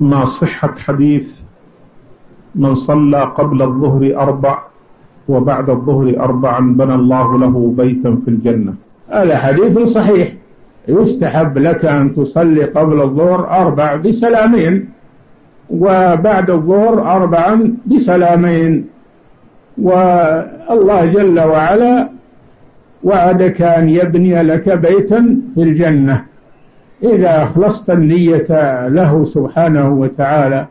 ما صحة حديث من صلى قبل الظهر أربع وبعد الظهر أربعا بنى الله له بيتا في الجنة. هذا حديث صحيح. يستحب لك أن تصلي قبل الظهر أربع بسلامين وبعد الظهر أربعا بسلامين. والله جل وعلا وعدك أن يبني لك بيتا في الجنة. إذا أخلصت النية له سبحانه وتعالى